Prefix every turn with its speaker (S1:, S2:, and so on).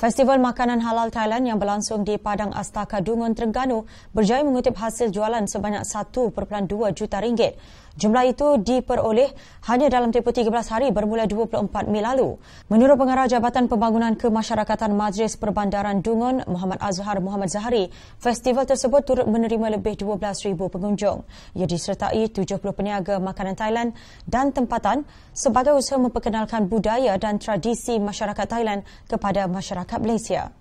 S1: Festival Makanan Halal Thailand yang berlangsung di Padang Astaka Dungun, Terengganu berjaya mengutip hasil jualan sebanyak 1.2 juta ringgit. Jumlah itu diperoleh hanya dalam tempoh 13 hari bermula 24 Mei lalu. Menurut Pengarah Jabatan Pembangunan Kemasyarakatan Majlis Perbandaran Dungun, Muhammad Azhar Muhammad Zahari, festival tersebut turut menerima lebih 12,000 pengunjung. Ia disertai 70 peniaga makanan Thailand dan tempatan sebagai usaha memperkenalkan budaya dan tradisi masyarakat Thailand kepada masyarakat Malaysia.